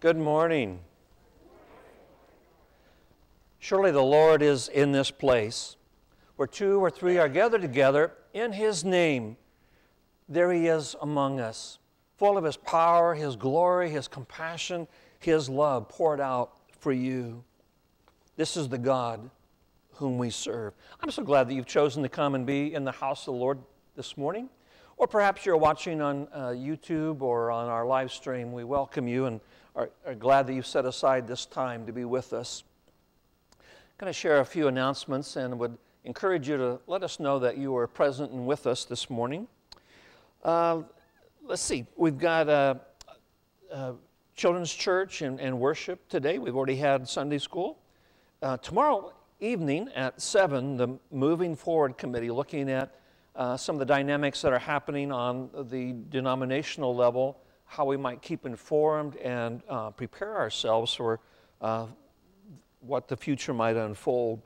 Good morning. Surely the Lord is in this place. Where two or three are gathered together in His name, there He is among us, full of His power, His glory, His compassion, His love poured out for you. This is the God whom we serve. I'm so glad that you've chosen to come and be in the house of the Lord this morning. Or perhaps you're watching on uh, YouTube or on our live stream. We welcome you and are, are glad that you've set aside this time to be with us. I'm going to share a few announcements and would encourage you to let us know that you are present and with us this morning. Uh, let's see, we've got a, a children's church and, and, worship today. We've already had Sunday school. Uh, tomorrow evening at 7, the Moving Forward Committee looking at uh, some of the dynamics that are happening on the denominational level, how we might keep informed and uh, prepare ourselves for uh, what the future might unfold.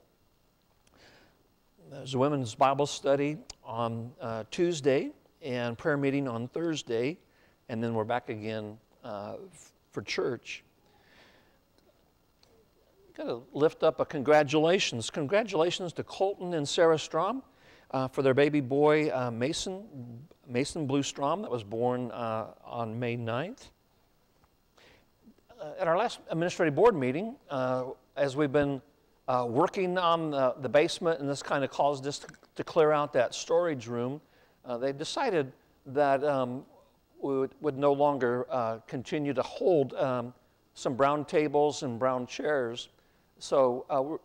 There's a women's Bible study on uh, Tuesday and prayer meeting on Thursday, and then we're back again uh, for church. Got to lift up a congratulations. Congratulations to Colton and Sarah Strom uh, for their baby boy, uh, Mason, Mason Blue Strom, that was born uh, on May 9th. Uh, at our last administrative board meeting, uh, as we've been working on the, the, basement, and this kind of caused us to, to clear out that storage room, they decided that um, we would, would, no longer continue to hold um, some brown tables and brown chairs. So uh, we're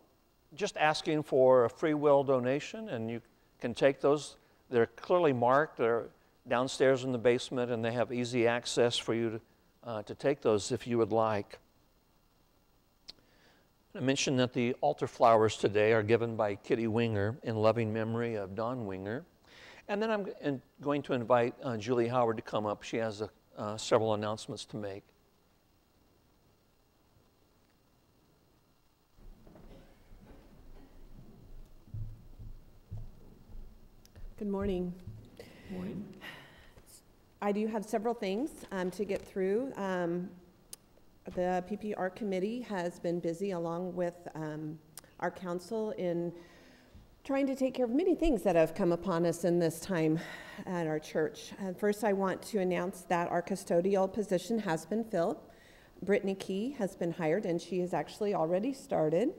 just asking for a free will donation, and you can take those. They're clearly marked. They're downstairs in the basement, and they have easy access for you to, uh, to take those if you would like. I mentioned that the altar flowers today are given by Kitty Winger in loving memory of Don Winger. And then I'm going to invite uh, Julie Howard to come up. She has a, uh, several announcements to make. Good morning. Good morning. I do have several things um, to get through. Um, the PPR committee has been busy along with um, our council in trying to take care of many things that have come upon us in this time at our church. Uh, first, I want to announce that our custodial position has been filled. Brittany Key has been hired, and she has actually already started.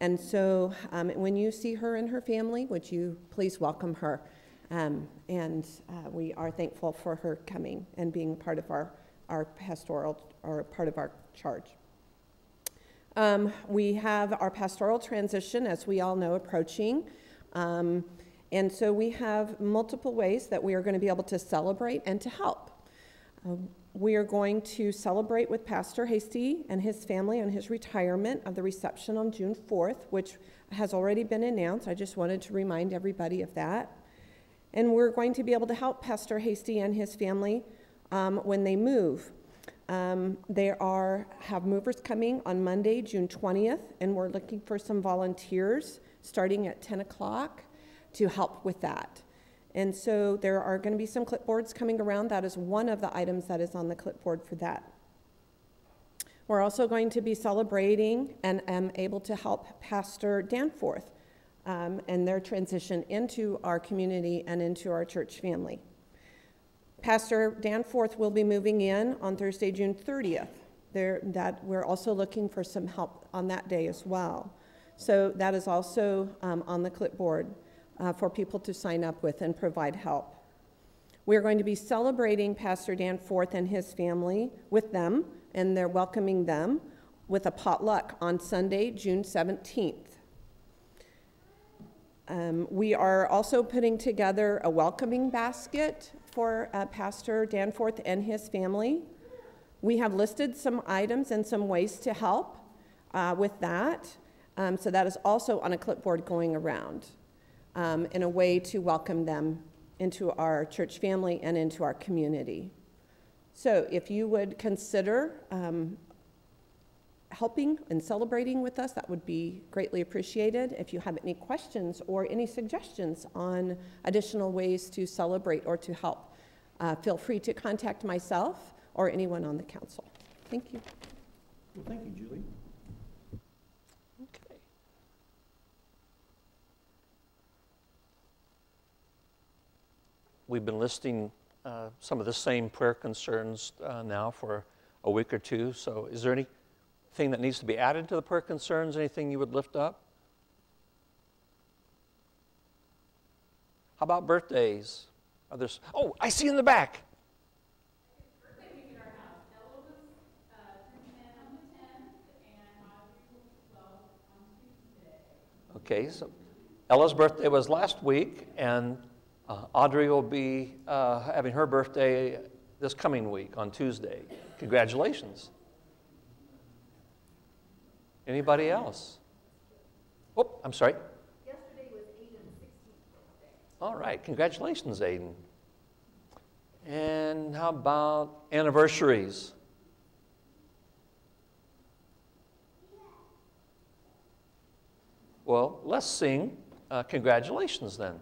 And so, um, when you see her and her family, would you please welcome her? Um, and uh, we are thankful for her coming and being part of our, our pastoral or part of our charge. Um, we have our pastoral transition, as we all know, approaching. Um, and so we have multiple ways that we are going to be able to celebrate and to help. Uh, we are going to celebrate with Pastor Hasty and his family on his retirement of the reception on June 4th, which has already been announced. I just wanted to remind everybody of that. And we're going to be able to help Pastor Hasty and his family um, when they move. Um, there are have movers coming on Monday, June 20th, and we're looking for some volunteers starting at 10 o'clock to help with that. And so there are going to be some clipboards coming around. That is one of the items that is on the clipboard for that. We're also going to be celebrating and am able to help Pastor Danforth um, and their transition into our community and into our church family. Pastor Danforth will be moving in on Thursday, June 30th. There, that we're also looking for some help on that day as well. So that is also um, on the clipboard uh, for people to sign up with and provide help. We're going to be celebrating Pastor Danforth and his family with them, and they're welcoming them with a potluck on Sunday, June 17th. Um, we are also putting together a welcoming basket for uh, Pastor Danforth and his family. We have listed some items and some ways to help uh, with that. Um, so that is also on a clipboard going around um, in a way to welcome them into our church family and into our community. So if you would consider um, helping and celebrating with us, that would be greatly appreciated. If you have any questions or any suggestions on additional ways to celebrate or to help, uh, feel free to contact myself or anyone on the council. Thank you. Well, thank you, Julie. Okay. We've been listing uh, some of the same prayer concerns uh, now for a week or two. So, is there anything that needs to be added to the prayer concerns? Anything you would lift up? How about birthdays? Oh, I see in the back. Okay, so Ella's birthday was last week, and uh, Audrey will be uh, having her birthday this coming week on Tuesday. Congratulations. Anybody else? Oh, I'm sorry. Yesterday was Aiden's 16th birthday. All right, congratulations, Aiden. And how about anniversaries? Well, let's sing uh, congratulations then.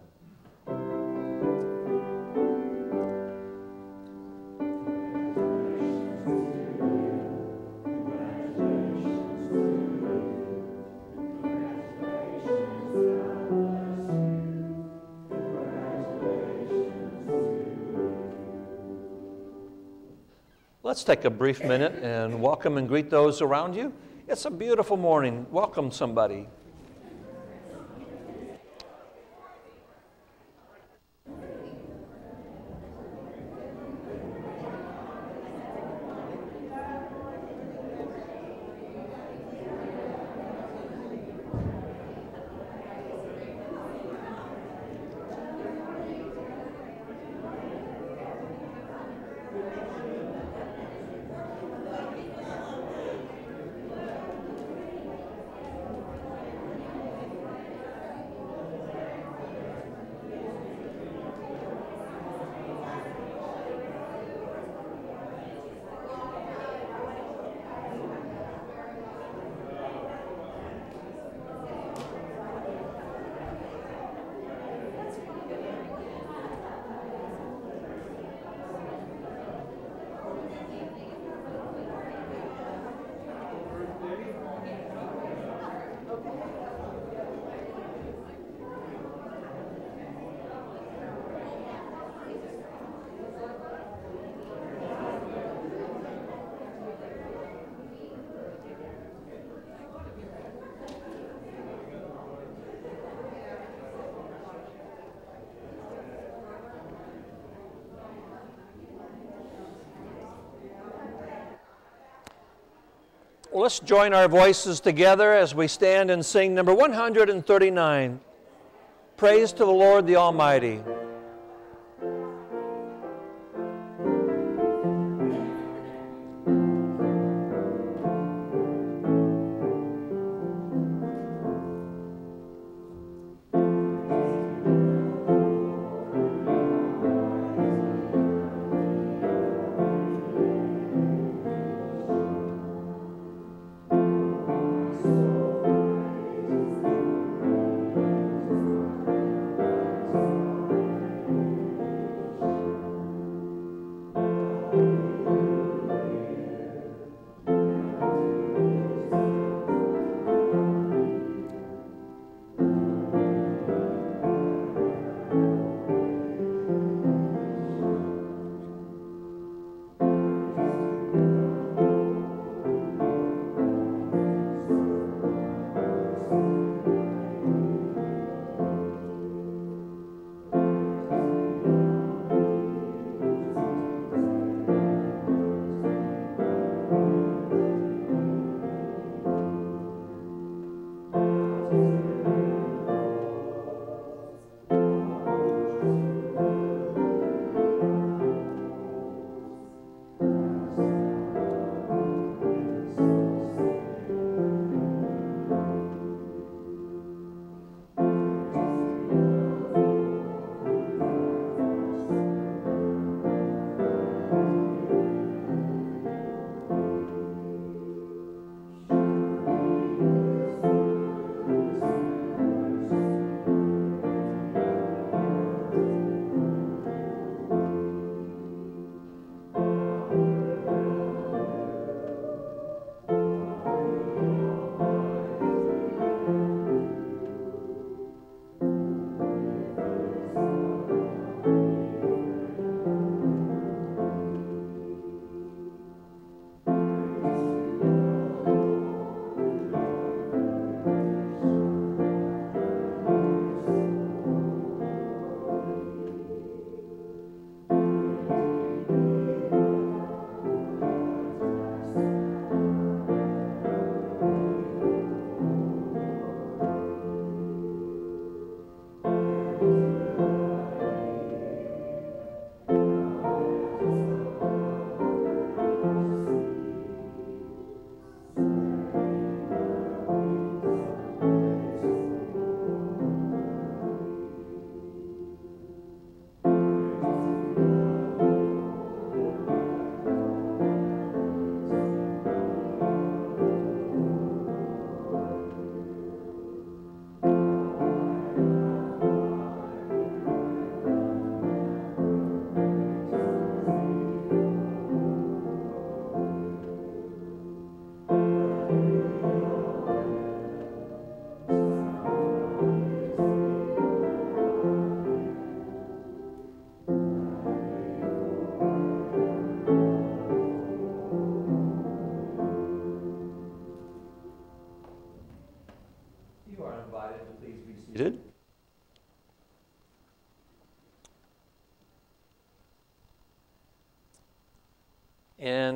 Let's take a brief minute and welcome and greet those around you. It's a beautiful morning. Welcome somebody. Well, let's join our voices together as we stand and sing number 139 Praise to the Lord the Almighty.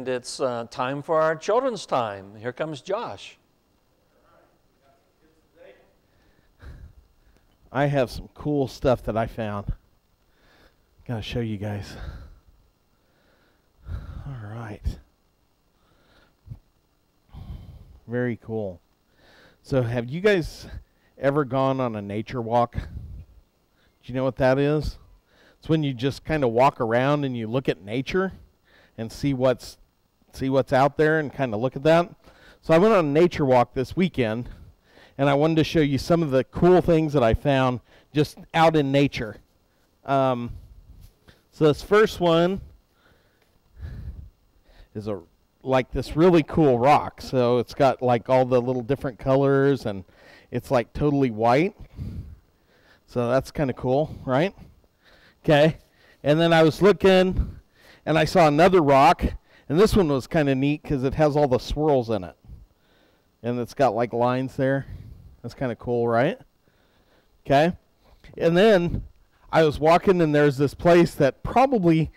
And it's uh, time for our children's time. Here comes Josh. I have some cool stuff that I found. Gotta show you guys. All right. Very cool. So, have you guys ever gone on a nature walk? Do you know what that is? It's when you just kind of walk around and you look at nature and see what's see what's out there and kind of look at that. So I went on a nature walk this weekend and I wanted to show you some of the cool things that I found just out in nature. Um, so this first one is a like this really cool rock. So it's got like all the little different colors and it's like totally white. So that's kind of cool, right? Okay. And then I was looking and I saw another rock and this one was kind of neat cuz it has all the swirls in it. And it's got like lines there. That's kind of cool, right? Okay. And then I was walking and there's this place that probably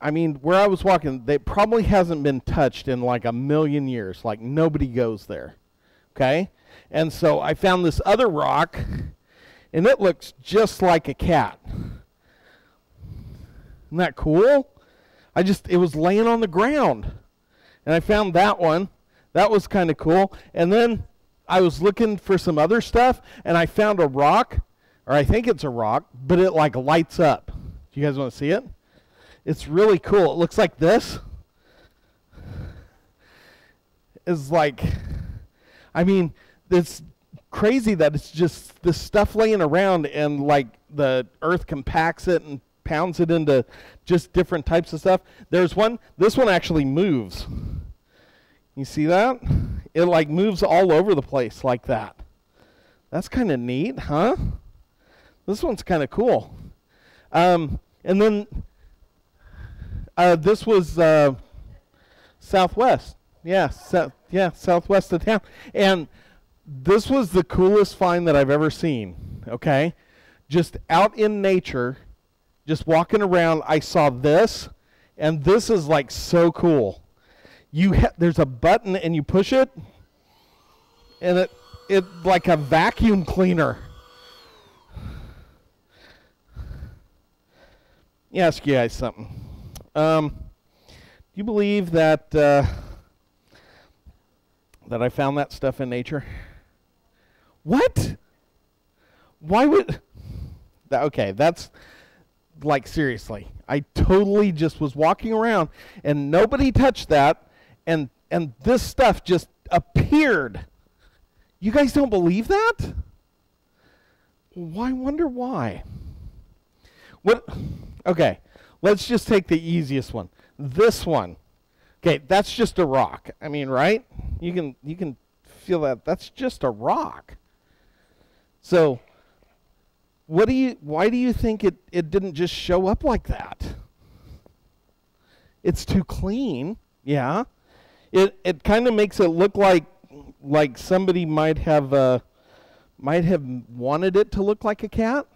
I mean, where I was walking, they probably hasn't been touched in like a million years. Like nobody goes there. Okay? And so I found this other rock, and it looks just like a cat. Isn't that cool? I just, it was laying on the ground. And I found that one. That was kind of cool. And then I was looking for some other stuff, and I found a rock, or I think it's a rock, but it like lights up. Do you guys want to see it? It's really cool. It looks like this. Is like, I mean, it's crazy that it's just this stuff laying around and like the earth compacts it and pounds it into just different types of stuff. There's one, this one actually moves. You see that? It like moves all over the place like that. That's kind of neat, huh? This one's kind of cool. Um, and then uh, this was uh, southwest. Yeah, so, yeah, southwest of town. And this was the coolest find that I've ever seen. Okay, just out in nature, just walking around. I saw this, and this is like so cool. You there's a button and you push it, and it it like a vacuum cleaner. Let me ask you guys something. Um, do you believe that uh, that I found that stuff in nature? What? Why would? That, okay, that's like seriously. I totally just was walking around and nobody touched that, and and this stuff just appeared. You guys don't believe that? Why wonder why? What? Okay. Let's just take the easiest one. This one. Okay, that's just a rock. I mean, right? You can you can feel that that's just a rock. So what do you why do you think it, it didn't just show up like that? It's too clean, yeah. It it kind of makes it look like like somebody might have uh, might have wanted it to look like a cat.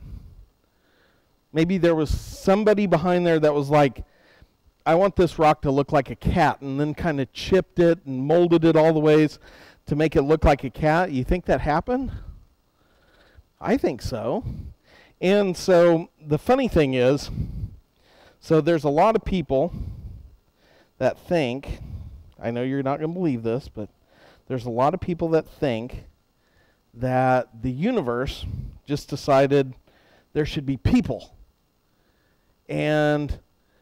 Maybe there was somebody behind there that was like, I want this rock to look like a cat, and then kind of chipped it and molded it all the ways to make it look like a cat. You think that happened? I think so. And so the funny thing is, so there's a lot of people that think, I know you're not going to believe this, but there's a lot of people that think that the universe just decided there should be people. And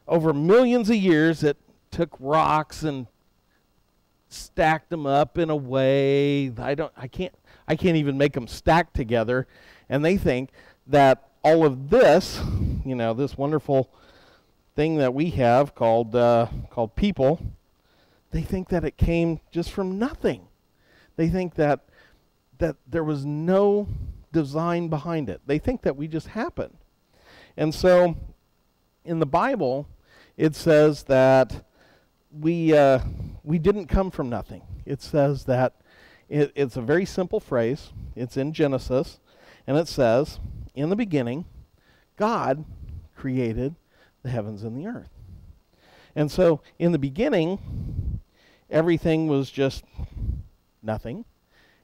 over millions of years, it took rocks and stacked them up in a way I don't I can't I can't even make them stack together. And they think that all of this you know this wonderful thing that we have called uh, called people they think that it came just from nothing they think that that there was no design behind it they think that we just happened and so in the Bible, it says that we, uh, we didn't come from nothing. It says that it, it's a very simple phrase. It's in Genesis. And it says, In the beginning, God created the heavens and the earth. And so, in the beginning, everything was just nothing.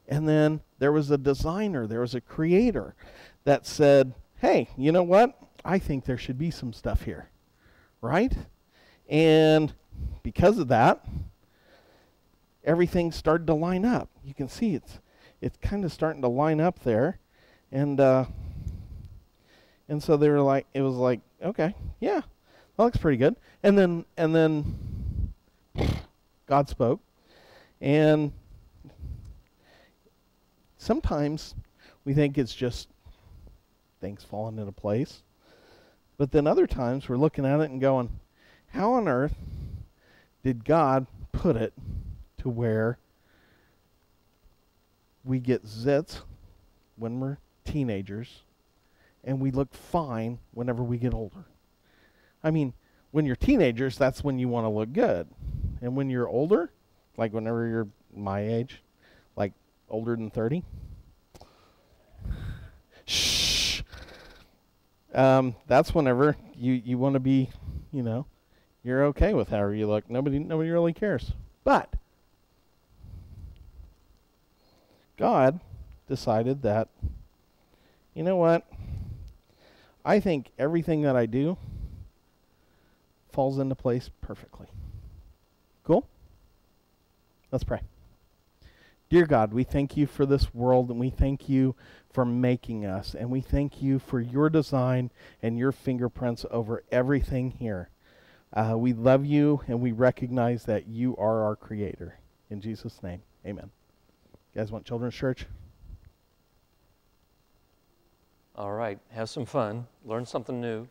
And then there was a designer, there was a creator that said, hey, you know what? I think there should be some stuff here. Right? And because of that, everything started to line up. You can see it's it's kind of starting to line up there. And uh, and so they were like it was like, okay, yeah, that looks pretty good. And then and then God spoke. And sometimes we think it's just things falling into place. But then other times we're looking at it and going, how on earth did God put it to where we get zits when we're teenagers and we look fine whenever we get older? I mean, when you're teenagers, that's when you want to look good. And when you're older, like whenever you're my age, like older than 30, shh. Um, that's whenever you, you want to be, you know, you're okay with however you look. Nobody nobody really cares. But God decided that you know what? I think everything that I do falls into place perfectly. Cool? Let's pray. Dear God, we thank you for this world and we thank you for making us and we thank you for your design and your fingerprints over everything here. Uh, we love you and we recognize that you are our creator. In Jesus' name, amen. You guys want children's church? All right, have some fun, learn something new.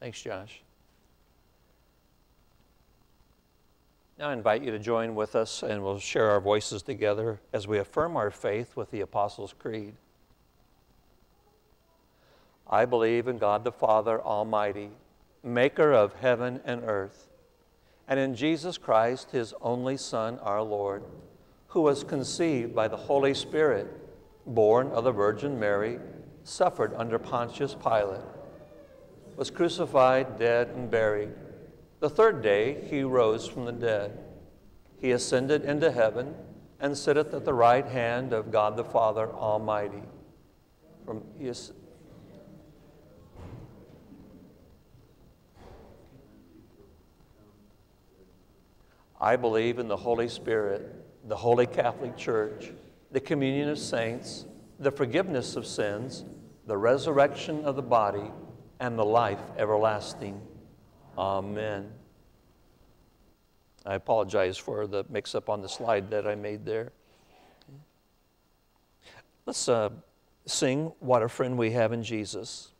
Thanks, Josh. Now I invite you to join with us and we'll share our voices together as we affirm our faith with the Apostles' Creed. I believe in God the Father Almighty, maker of heaven and earth, and in Jesus Christ, his only Son, our Lord, who was conceived by the Holy Spirit, born of the Virgin Mary, suffered under Pontius Pilate, was crucified, dead, and buried the third day he rose from the dead. He ascended into heaven and sitteth at the right hand of God the Father Almighty. From his, I believe in the Holy Spirit, the Holy Catholic Church, the communion of saints, the forgiveness of sins, the resurrection of the body, and the life everlasting. Amen. I apologize for the mix up on the slide that I made there. Let's uh, sing What a Friend We Have in Jesus.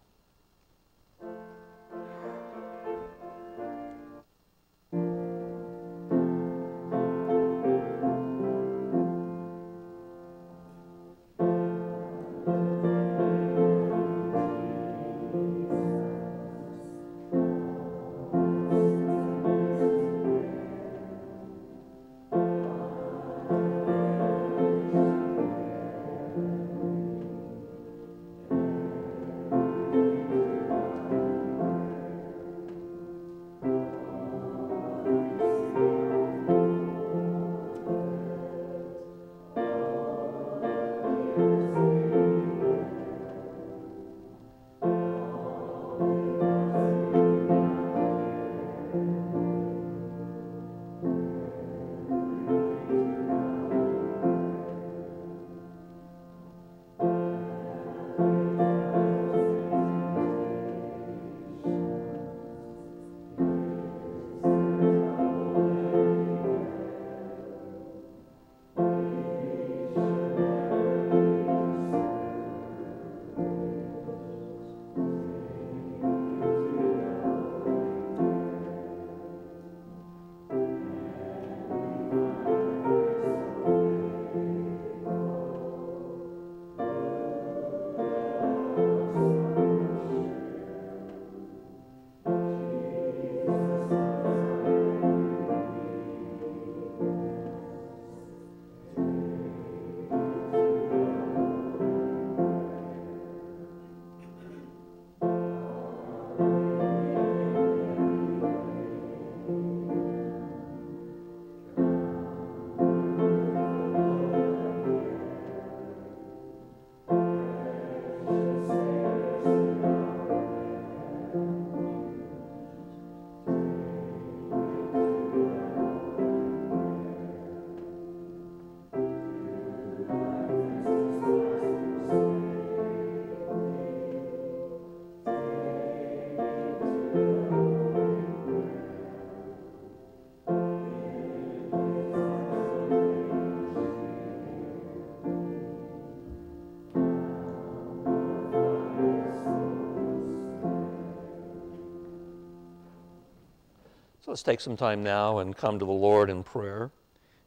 So let's take some time now and come to the Lord in prayer.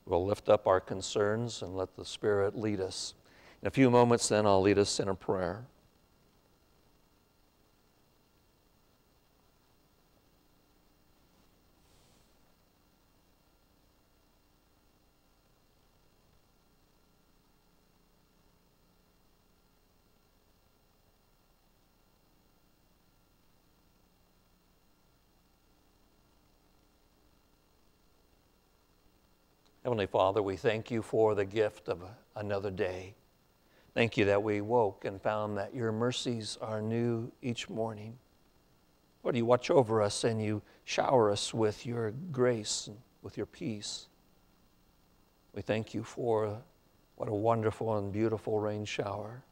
We'll lift up our concerns and let the Spirit lead us. In a few moments, then, I'll lead us in a prayer. Heavenly Father, we thank you for the gift of another day. Thank you that we woke and found that your mercies are new each morning. Lord, you watch over us and you shower us with your grace and with your peace. We thank you for what a wonderful and beautiful rain shower.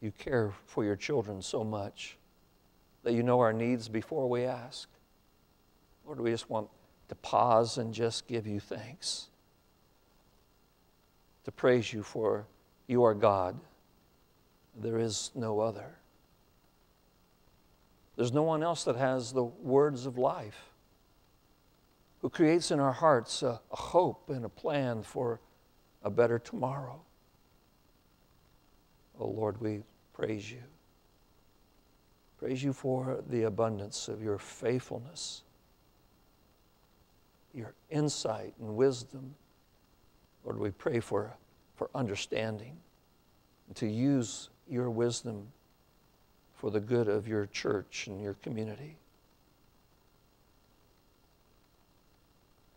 You care for your children so much that you know our needs before we ask. Lord, we just want to pause and just give you thanks, to praise you for you are God. There is no other. There's no one else that has the words of life, who creates in our hearts a, a hope and a plan for a better tomorrow. Oh Lord, we praise you. Praise you for the abundance of your faithfulness your insight and wisdom. Lord, we pray for, for understanding and to use your wisdom for the good of your church and your community.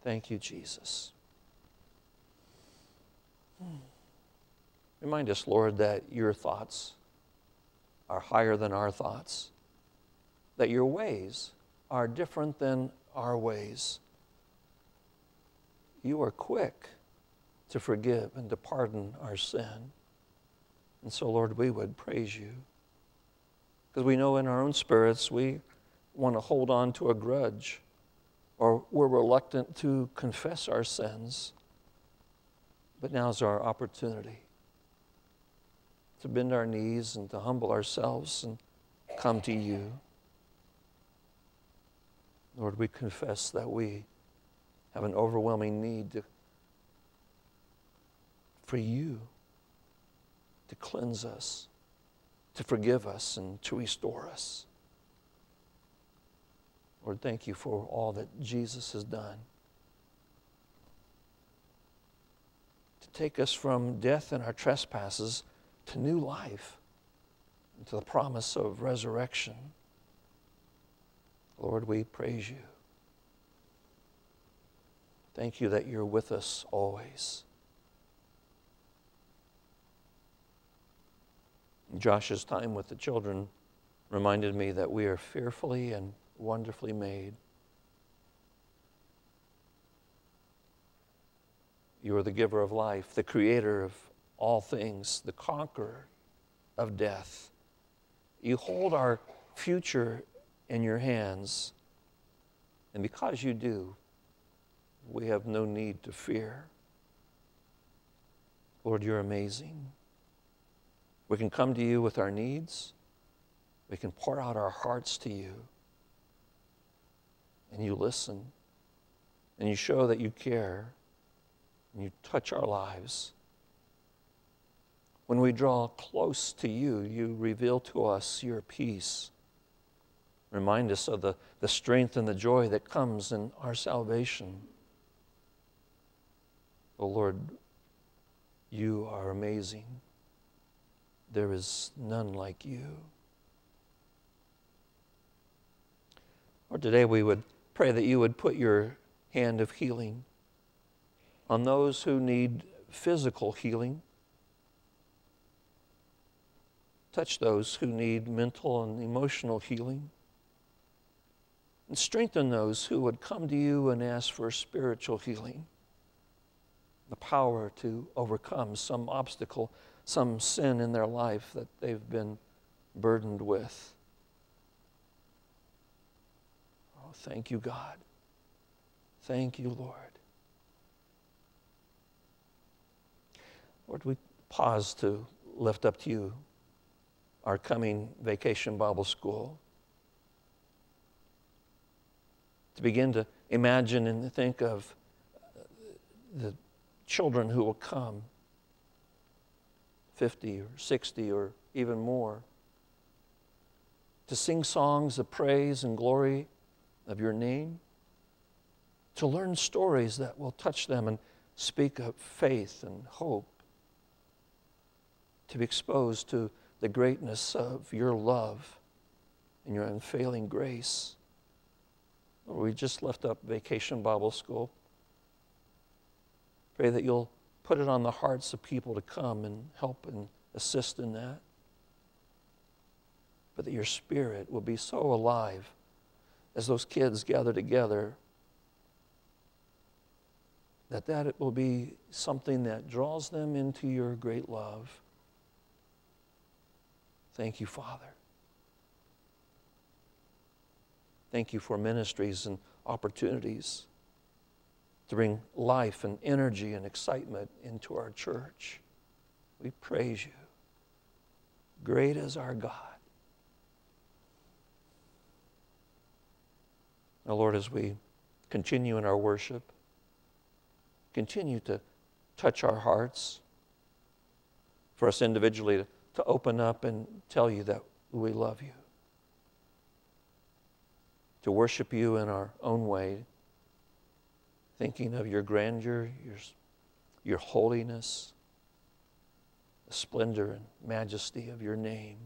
Thank you, Jesus. Remind us, Lord, that your thoughts are higher than our thoughts, that your ways are different than our ways you are quick to forgive and to pardon our sin. And so, Lord, we would praise you. Because we know in our own spirits we want to hold on to a grudge or we're reluctant to confess our sins. But now's our opportunity to bend our knees and to humble ourselves and come to you. Lord, we confess that we have an overwhelming need to, for you to cleanse us, to forgive us, and to restore us. Lord, thank you for all that Jesus has done. To take us from death and our trespasses to new life and to the promise of resurrection. Lord, we praise you. Thank you that you're with us always. Josh's time with the children reminded me that we are fearfully and wonderfully made. You are the giver of life, the creator of all things, the conqueror of death. You hold our future in your hands. And because you do, we have no need to fear. Lord, you're amazing. We can come to you with our needs. We can pour out our hearts to you. And you listen. And you show that you care. And you touch our lives. When we draw close to you, you reveal to us your peace. Remind us of the, the strength and the joy that comes in our salvation. Oh Lord, you are amazing. There is none like you. Or today we would pray that you would put your hand of healing on those who need physical healing. Touch those who need mental and emotional healing. And strengthen those who would come to you and ask for spiritual healing the power to overcome some obstacle, some sin in their life that they've been burdened with. Oh, thank you, God. Thank you, Lord. Lord, we pause to lift up to you our coming vacation Bible school. to begin to imagine and think of the children who will come 50 or 60 or even more to sing songs of praise and glory of your name, to learn stories that will touch them and speak of faith and hope, to be exposed to the greatness of your love and your unfailing grace. We just left up Vacation Bible School. Pray that you'll put it on the hearts of people to come and help and assist in that. But that your spirit will be so alive as those kids gather together that that it will be something that draws them into your great love. Thank you, Father. Thank you for ministries and opportunities to bring life and energy and excitement into our church. We praise you. Great is our God. Now, Lord, as we continue in our worship, continue to touch our hearts for us individually to, to open up and tell you that we love you, to worship you in our own way, thinking of your grandeur, your, your holiness, the splendor and majesty of your name.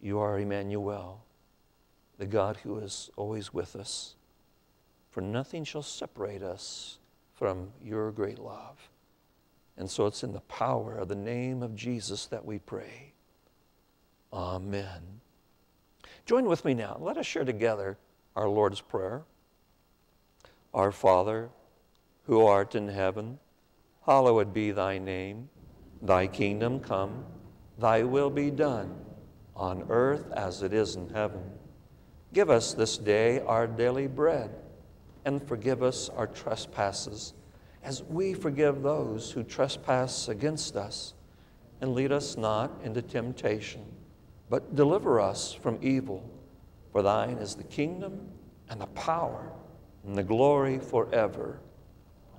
You are Emmanuel, the God who is always with us. For nothing shall separate us from your great love. And so it's in the power of the name of Jesus that we pray. Amen. Join with me now. Let us share together our Lord's Prayer. Our Father, who art in heaven, hallowed be thy name. Thy kingdom come, thy will be done, on earth as it is in heaven. Give us this day our daily bread, and forgive us our trespasses, as we forgive those who trespass against us. And lead us not into temptation but deliver us from evil. For thine is the kingdom and the power and the glory forever.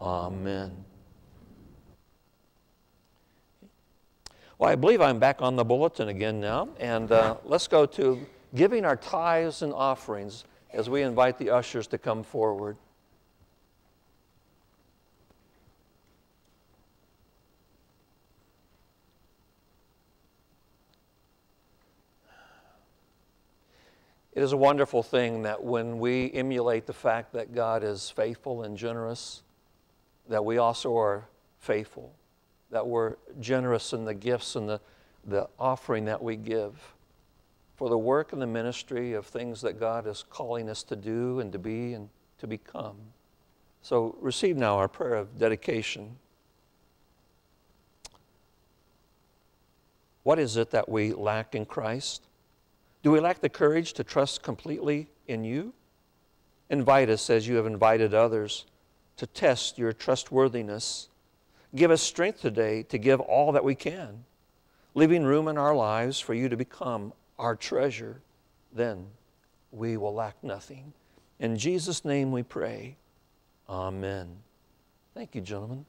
Amen. Well, I believe I'm back on the bulletin again now, and uh, let's go to giving our tithes and offerings as we invite the ushers to come forward. It is a wonderful thing that when we emulate the fact that God is faithful and generous, that we also are faithful, that we're generous in the gifts and the, the offering that we give for the work and the ministry of things that God is calling us to do and to be and to become. So receive now our prayer of dedication. What is it that we lack in Christ? Do we lack the courage to trust completely in you? Invite us as you have invited others to test your trustworthiness. Give us strength today to give all that we can, leaving room in our lives for you to become our treasure. Then we will lack nothing. In Jesus' name we pray. Amen. Thank you, gentlemen.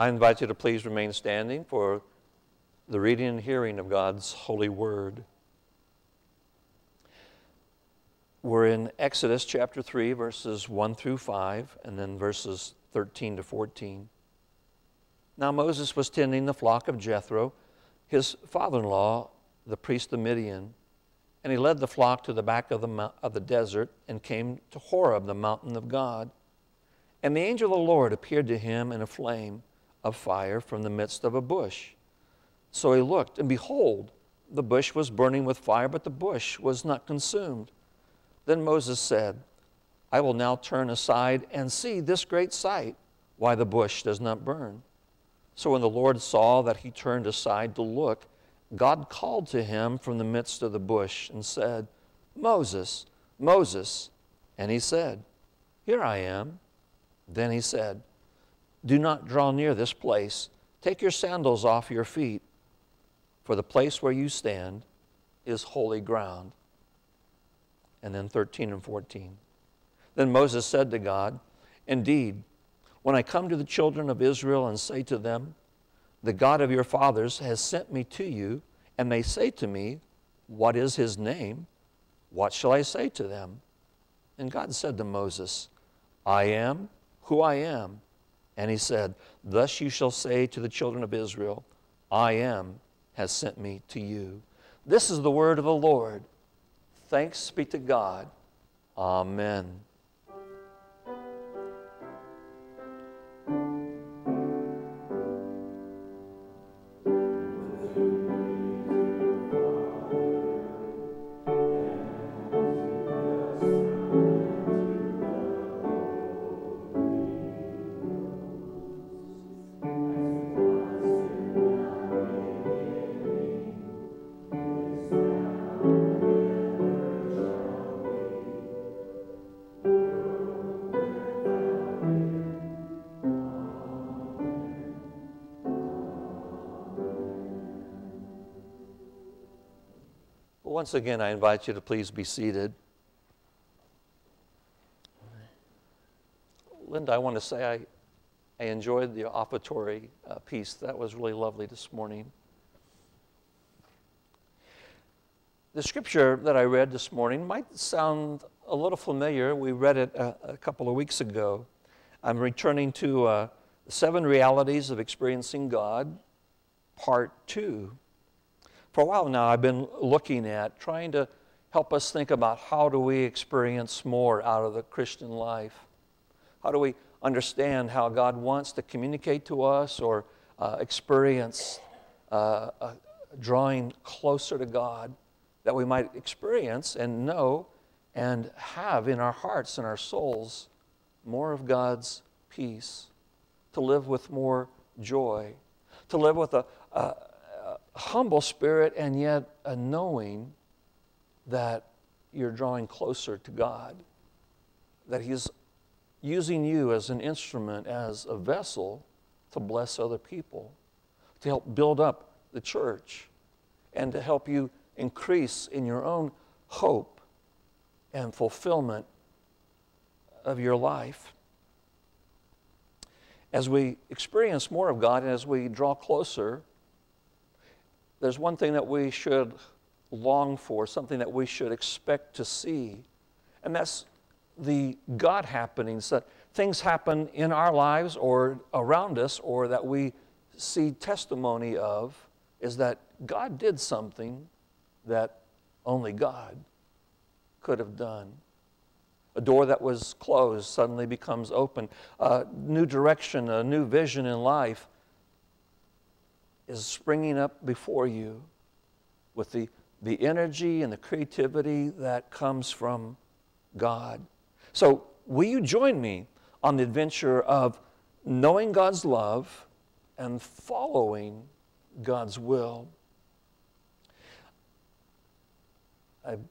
I invite you to please remain standing for the reading and hearing of God's holy word. We're in Exodus chapter 3, verses 1 through 5, and then verses 13 to 14. Now Moses was tending the flock of Jethro, his father in law, the priest of Midian, and he led the flock to the back of the, of the desert and came to Horeb, the mountain of God. And the angel of the Lord appeared to him in a flame of fire from the midst of a bush. So he looked, and behold, the bush was burning with fire, but the bush was not consumed. Then Moses said, I will now turn aside and see this great sight, why the bush does not burn. So when the Lord saw that he turned aside to look, God called to him from the midst of the bush and said, Moses, Moses. And he said, Here I am. Then he said, Do not draw near this place. Take your sandals off your feet, for the place where you stand is holy ground and then 13 and 14. Then Moses said to God, Indeed, when I come to the children of Israel and say to them, The God of your fathers has sent me to you, and they say to me, What is his name? What shall I say to them? And God said to Moses, I am who I am. And he said, Thus you shall say to the children of Israel, I am has sent me to you. This is the word of the Lord. Thanks be to God. Amen. Once again, I invite you to please be seated. Linda, I want to say I, I enjoyed the offertory uh, piece. That was really lovely this morning. The scripture that I read this morning might sound a little familiar. We read it a, a couple of weeks ago. I'm returning to uh, Seven Realities of Experiencing God, Part 2 for a while now, I've been looking at trying to help us think about how do we experience more out of the Christian life? How do we understand how God wants to communicate to us or uh, experience uh, uh, drawing closer to God that we might experience and know and have in our hearts and our souls more of God's peace, to live with more joy, to live with a, a humble spirit and yet a knowing that you're drawing closer to God, that He's using you as an instrument, as a vessel to bless other people, to help build up the church, and to help you increase in your own hope and fulfillment of your life. As we experience more of God and as we draw closer, there's one thing that we should long for, something that we should expect to see, and that's the God happenings that things happen in our lives or around us or that we see testimony of is that God did something that only God could have done. A door that was closed suddenly becomes open. A new direction, a new vision in life is springing up before you with the, the energy and the creativity that comes from God. So, will you join me on the adventure of knowing God's love and following God's will? I've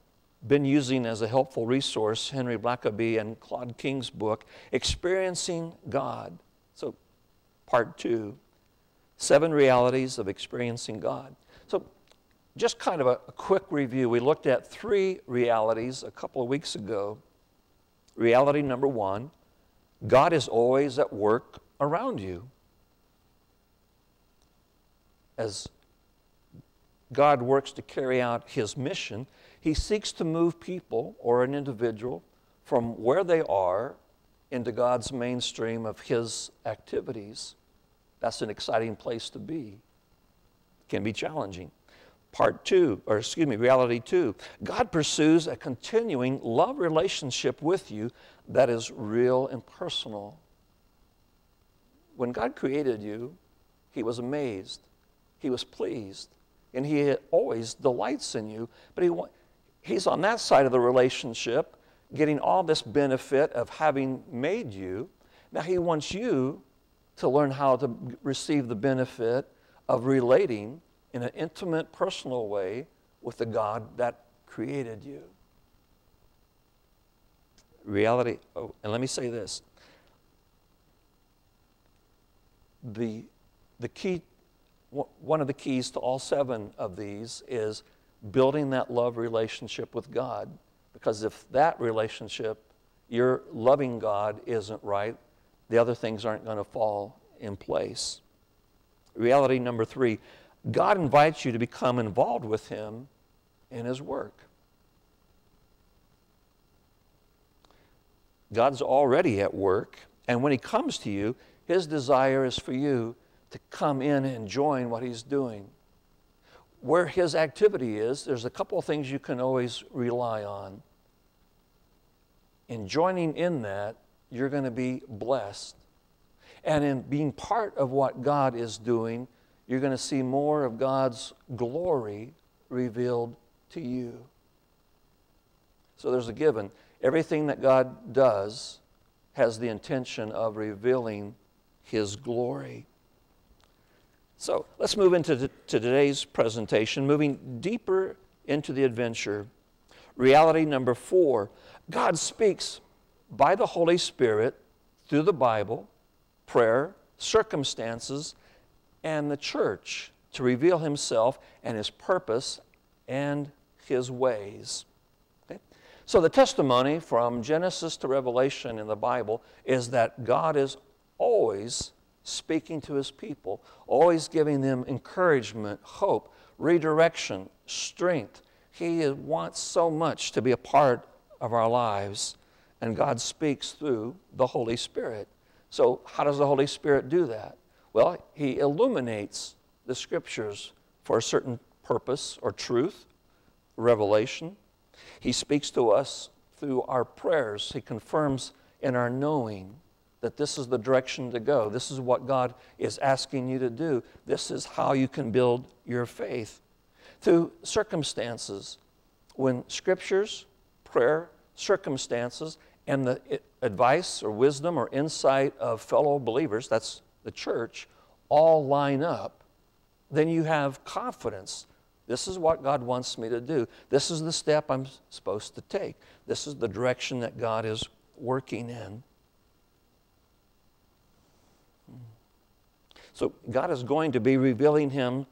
been using as a helpful resource Henry Blackaby and Claude King's book, Experiencing God. So, part two. Seven realities of experiencing God. So, just kind of a, a, quick review. We looked at three realities a couple of weeks ago. Reality number one God is always at work around you. as God works to carry out his mission, he seeks to move people or an individual from where they are into God's mainstream of his activities. That's an exciting place to be. Can be challenging. Part two, or excuse me, reality two God pursues a continuing love relationship with you that is real and personal. When God created you, He was amazed, He was pleased, and He always delights in you. But he, He's on that side of the relationship, getting all this benefit of having made you. Now He wants you to learn how to receive the benefit of relating in an intimate, personal way with the God that created you. Reality, oh, and let me say this the, the key, one of the keys to all seven of these is building that love relationship with God. Because if that relationship, your loving God, isn't right, the other things aren't going to fall in place. Reality number three God invites you to become involved with Him in His work. God's already at work, and when He comes to you, His desire is for you to come in and join what He's doing. Where His activity is, there's a couple of things you can always rely on. In joining in that, you're going to be blessed. And in being part of what God is doing, you're going to see more of God's glory revealed to you. So there's a given. Everything that God does has the intention of revealing His glory. So let's move into to today's presentation, moving deeper into the adventure. Reality number four God speaks by the Holy Spirit through the Bible, prayer, circumstances, and the church to reveal himself and his purpose and his ways. Okay? So, the testimony from Genesis to Revelation in the Bible is that God is always speaking to his people, always giving them encouragement, hope, redirection, strength. He wants so much to be a part of our lives, and God speaks through the Holy Spirit. So, how does the Holy Spirit do that? Well, he illuminates the scriptures for a certain purpose or truth, revelation. He speaks to us through our prayers. He confirms in our knowing that this is the direction to go. This is what God is asking you to do. This is how you can build your faith. Through circumstances, when scriptures, prayer, circumstances, and the advice or wisdom or insight of fellow believers, that's the church, all line up, then you have confidence. This is what God wants me to do. This is the step I'm supposed to take. This is the direction that God is working in. Hmm. So God is going to be revealing him,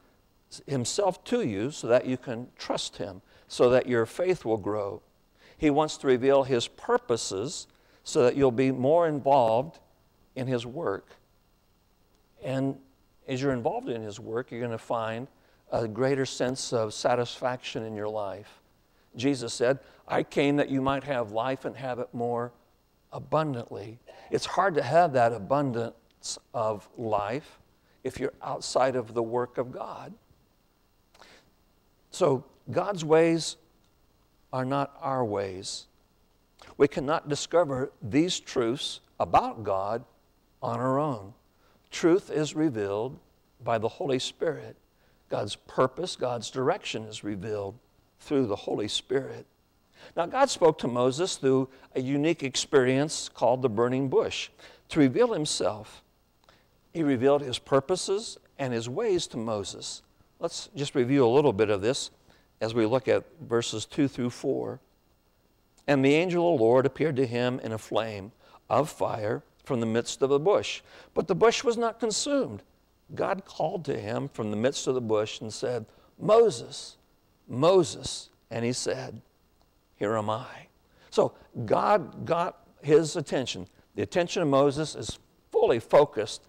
Himself to you so that you can trust Him, so that your faith will grow. He wants to reveal His purposes so that you'll be more involved in His work. And as you're involved in His work, you're going to find a greater sense of satisfaction in your life. Jesus said, I came that you might have life and have it more abundantly. It's hard to have that abundance of life if you're outside of the work of God. So, God's ways are not our ways. We cannot discover these truths about God on our own. Truth is revealed by the Holy Spirit. God's purpose, God's direction is revealed through the Holy Spirit. Now, God spoke to Moses through a unique experience called the burning bush to reveal himself. He revealed his purposes and his ways to Moses. Let's just review a little bit of this as we look at verses 2 through 4. And the angel of the Lord appeared to him in a flame of fire from the midst of a bush. But the bush was not consumed. God called to him from the midst of the bush and said, Moses, Moses. And he said, Here am I. So God got his attention. The attention of Moses is fully focused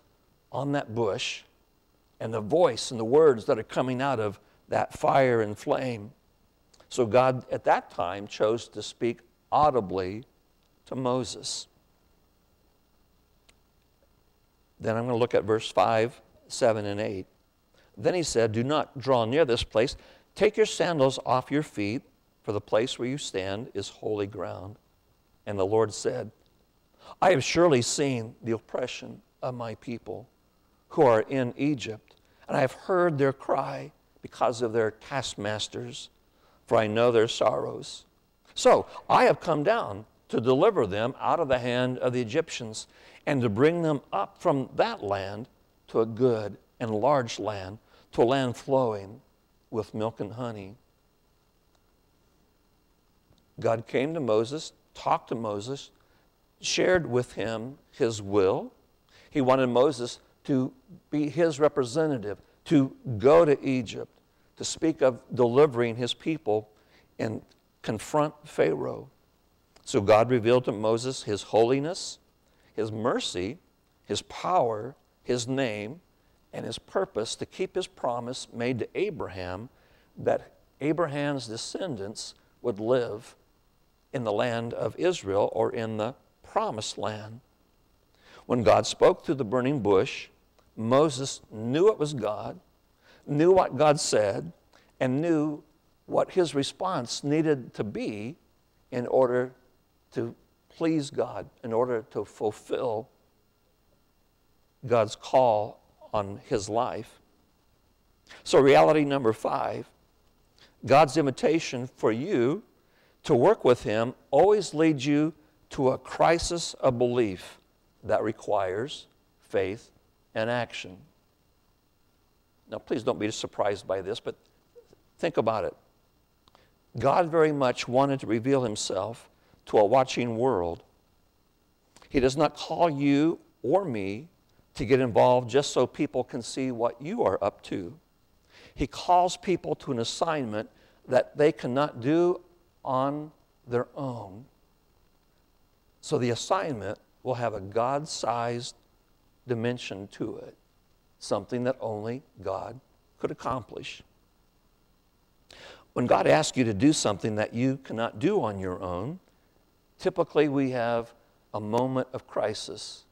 on that bush. and the voice and the words that are coming out of that fire and flame. So God at that time chose to speak audibly to Moses. Then I'm going to look at verse 5, 7, and 8. Then he said, Do not draw near this place. Take your sandals off your feet, for the place where you stand is holy ground. And the Lord said, I have surely seen the oppression of my people who are in Egypt, and I have heard their cry because of their taskmasters, for I know their sorrows. So I have come down to deliver them out of the hand of the Egyptians and to bring them up from that land to a good and large land, to a land flowing with milk and honey. God came to Moses, talked to Moses, shared with him his will. He wanted Moses to be his representative, to go to Egypt, to speak of delivering his people and confront Pharaoh. So God revealed to Moses his holiness, his mercy, his power, his name, and his purpose to keep his promise made to Abraham that Abraham's descendants would live in the land of Israel or in the promised land. When God spoke through the burning bush, Moses knew it was God, knew what God said, and knew what his response needed to be in order to please God, in order to fulfill God's call on his life. So, reality number five God's invitation for you to work with Him always leads you to a crisis of belief that requires faith and action. Now, please don't be surprised by this, but think about it. God very much wanted to reveal Himself to a watching world. He does not call you or me to get involved just so people can see what you are up to. He calls people to an assignment that they cannot do on their own. So the assignment will have a God sized dimension to it, something that only God could accomplish. When God asks you to do something that you cannot do on your own, typically we have a moment of crisis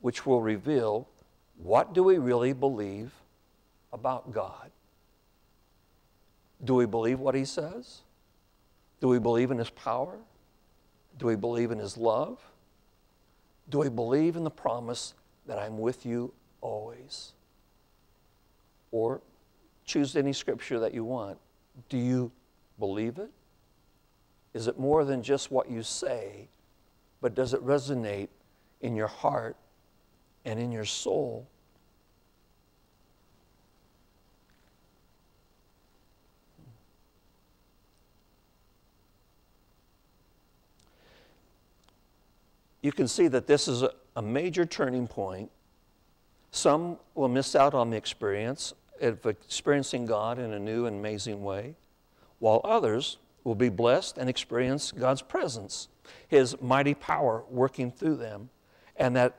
which will reveal what do we really believe about God? Do we believe what he says? Do we believe in his power? Do we believe in his love? Do we believe in the promise that I'm with you always? Or choose any scripture that you want. Do you believe it? Is it more than just what you say, but does it resonate in your heart and in your soul? you can see that this is a, a major turning point. Some will miss out on the experience of experiencing God in a new and amazing way, while others will be blessed and experience God's presence, His mighty power working through them, and that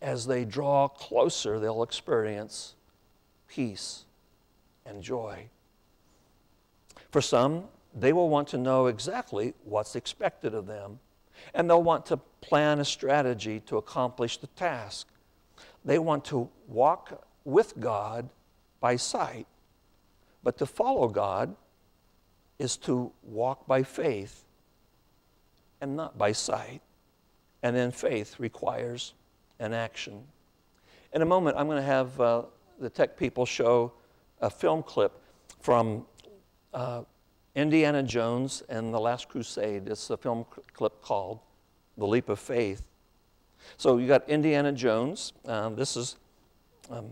as they draw closer, they'll experience peace and joy. For some, they will want to know exactly what's expected of them and they'll want to plan a strategy to accomplish the task. They want to walk with God by sight, but to follow God is to walk by faith and not by sight. And then faith requires an action. In a moment, I'm going to have uh, the tech people show a film clip from uh, Indiana Jones and the Last Crusade. It's a film clip called The Leap of Faith. So you got Indiana Jones. Um, this is um,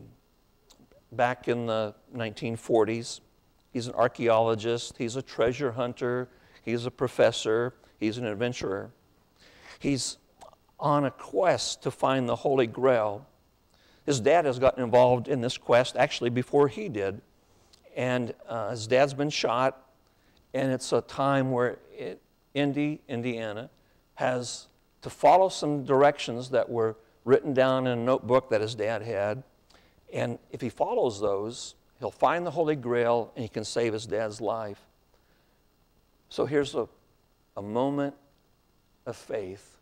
back in the 1940s. He's an archaeologist, he's a treasure hunter, he's a professor, he's an adventurer. He's on a quest to find the Holy Grail. His dad has gotten involved in this quest actually before he did. And uh, his dad's been shot and it's a time where it, Indy, Indiana, has to follow some directions that were written down in a notebook that his dad had. And if he follows those, he'll find the Holy Grail and he can save his dad's life. So here's a, a moment of faith.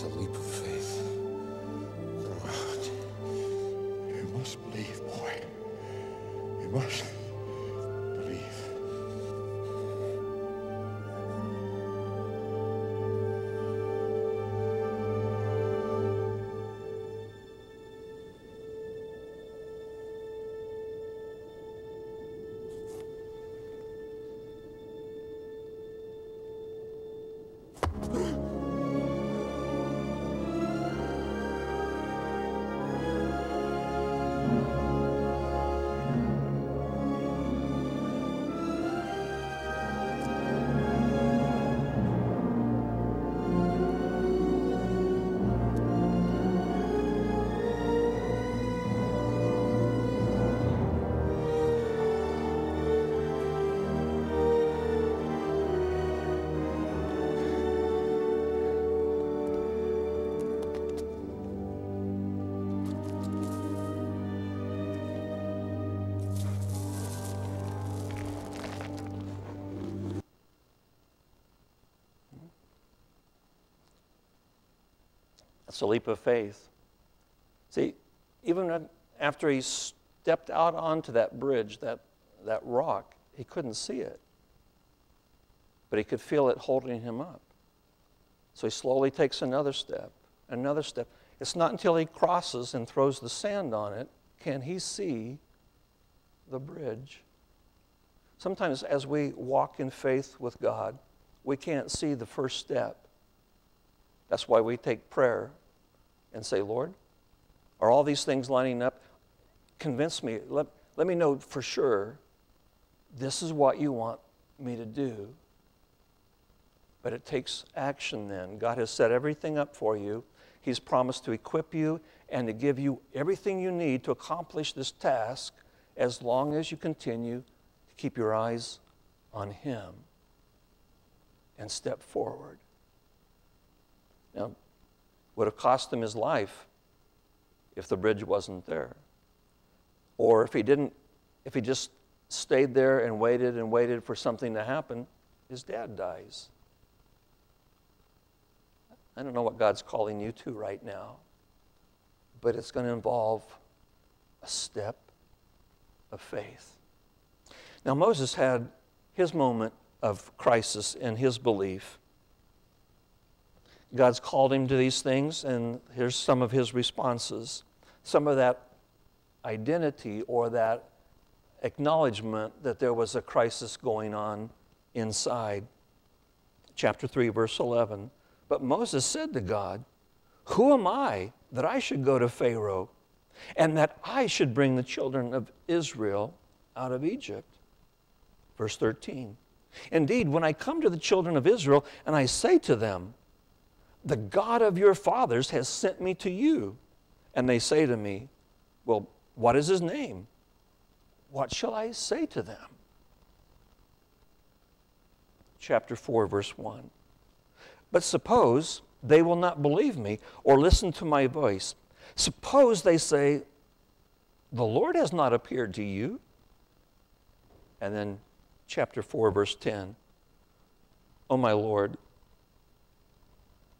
It's a leap of faith. Out. You must believe, boy. You must That's a leap of faith. See, even after he stepped out onto that bridge, that, that rock, he couldn't see it. But he could feel it holding him up. So he slowly takes another step, another step. It's not until he crosses and throws the sand on it can he see the bridge. Sometimes, as we walk in faith with God, we can't see the first step. That's why we take prayer and say, Lord, are all these things lining up? Convince me. Let, let me know for sure this is what you want me to do. But it takes action then. God has set everything up for you. He's promised to equip you and to give you everything you need to accomplish this task as long as you continue to keep your eyes on Him and step forward. Now, would have cost him his life if the bridge wasn't there. Or if he didn't, if he just stayed there and waited and waited for something to happen, his dad dies. I don't know what God's calling you to right now, but it's going to involve a step of faith. Now, Moses had his moment of crisis in his belief. God's called him to these things, and here's some of his responses. Some of that identity or that acknowledgement that there was a crisis going on inside. Chapter 3, verse 11. But Moses said to God, Who am I that I should go to Pharaoh and that I should bring the children of Israel out of Egypt? Verse 13. Indeed, when I come to the children of Israel and I say to them, the God of your fathers has sent me to you. And they say to me, Well, what is his name? What shall I say to them? Chapter 4, verse 1. But suppose they will not believe me or listen to my voice. Suppose they say, The Lord has not appeared to you. And then chapter 4, verse 10. Oh, my Lord,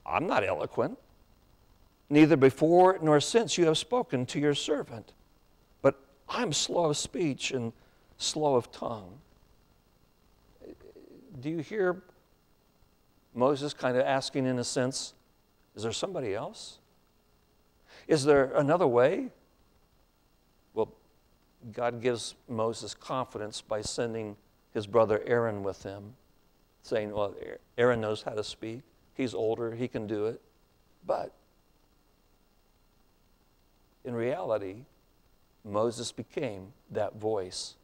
I'm not eloquent. Neither before nor since you have spoken to your servant, but I'm slow of speech and slow of tongue. Do you hear Moses kind of asking, in a sense, is there somebody else? Is there another way? Well, God gives Moses confidence by sending his brother Aaron with him, saying, Well, Aaron knows how to speak. He's older, he can do it. But in reality, Moses became that voice.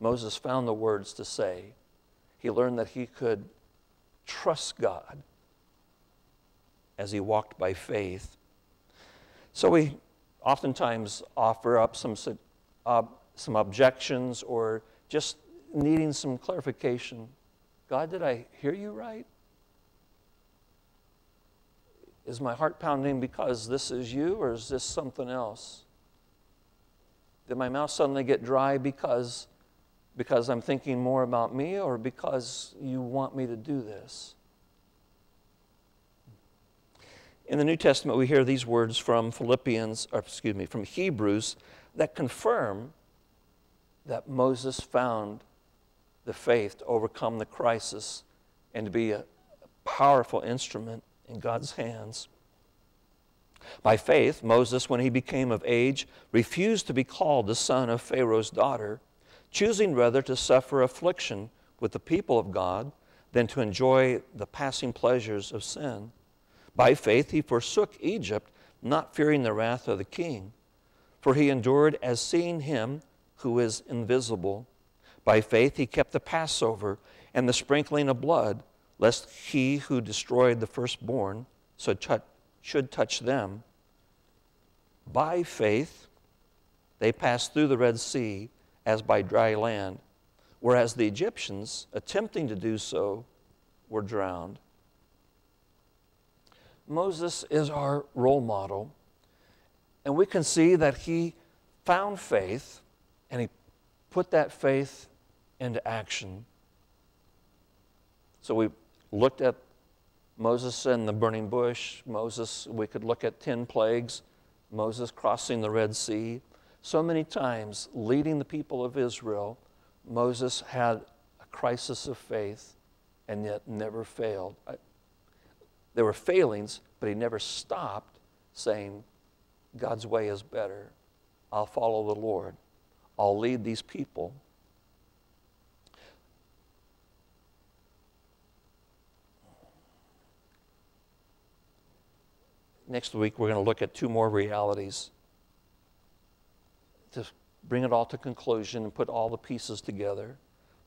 Moses found the words to say. He learned that he could trust God as he walked by faith. So we oftentimes offer up some, uh, some objections or just needing some clarification. God, did I hear you right? Is my heart pounding because this is you, or is this something else? Did my mouth suddenly get dry because, because I'm thinking more about me, or because you want me to do this? In the New Testament, we hear these words from Philippians, or excuse me, from Hebrews that confirm that Moses found the faith to overcome the crisis and to be a powerful instrument in God's hands. By faith, Moses, when he became of age, refused to be called the son of Pharaoh's daughter, choosing rather to suffer affliction with the people of God than to enjoy the passing pleasures of sin. By faith, he forsook Egypt, not fearing the wrath of the king, for he endured as seeing him who is invisible. By faith, he kept the Passover and the sprinkling of blood, lest he who destroyed the firstborn should touch them. By faith, they passed through the Red Sea as by dry land, whereas the Egyptians, attempting to do so, were drowned. Moses is our role model, and we can see that he found faith and he put that faith into action. So we looked at Moses and the burning bush, Moses, we could look at 10 plagues, Moses crossing the Red Sea. So many times, leading the people of Israel, Moses had a crisis of faith and yet never failed. There were failings, but he never stopped saying, God's way is better. I'll follow the Lord. I'll lead these people. Next week, we're going to look at two more realities to bring it all to conclusion and put all the pieces together.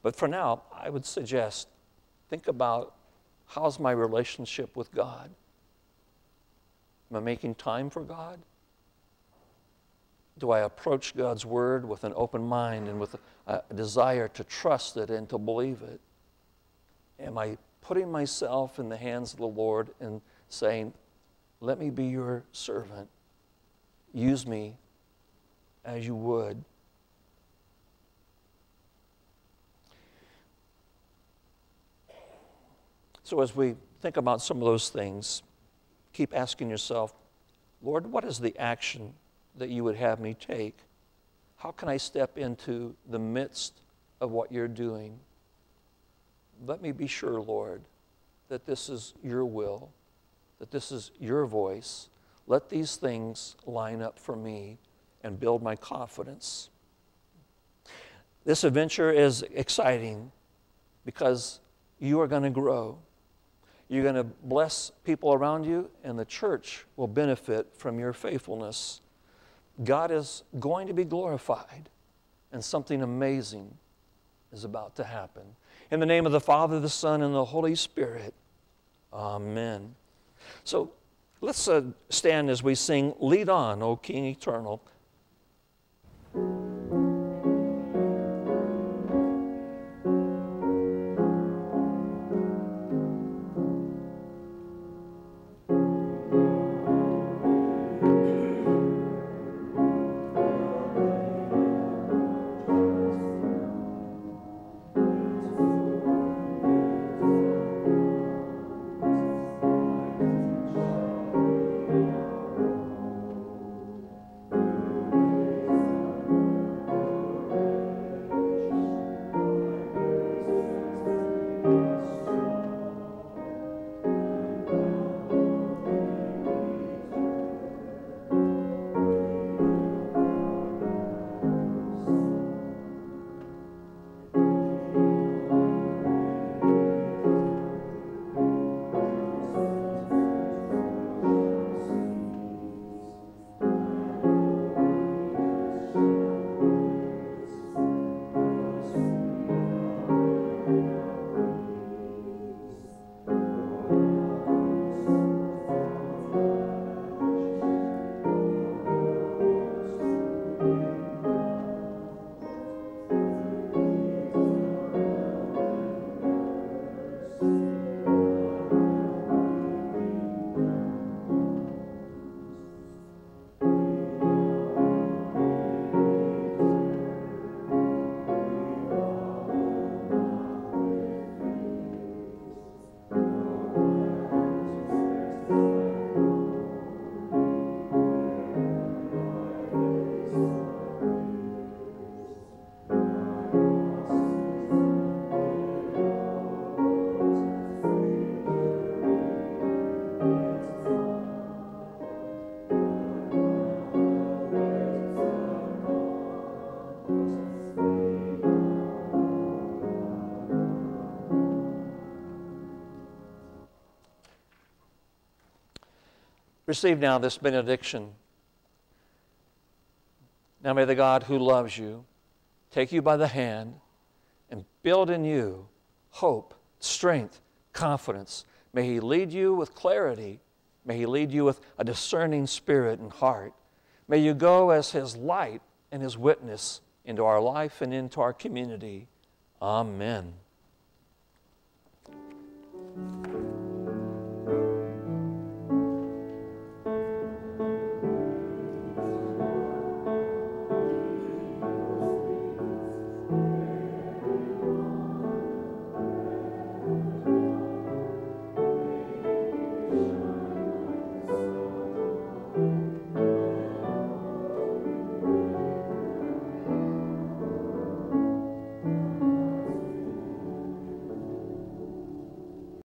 But for now, I would suggest think about how's my relationship with God? Am I making time for God? Do I approach God's Word with an open mind and with a, a desire to trust it and to believe it? Am I putting myself in the hands of the Lord and saying, let me be your servant. Use me as you would. So, as we think about some of those things, keep asking yourself, Lord, what is the action that you would have me take? How can I step into the midst of what you're doing? Let me be sure, Lord, that this is your will that this is your voice. Let these things line up for me and build my confidence. This adventure is exciting because you are going to grow. You're going to bless people around you, and the church will benefit from your faithfulness. God is going to be glorified, and something amazing is about to happen. In the name of the Father, the Son, and the Holy Spirit, Amen. So let's uh, stand as we sing, Lead On, O King Eternal. Receive now this benediction. Now may the God who loves you take you by the hand and build in you hope, strength, confidence. May He lead you with clarity. May He lead you with a discerning spirit and heart. May you go as His light and His witness into our life and into our community. Amen.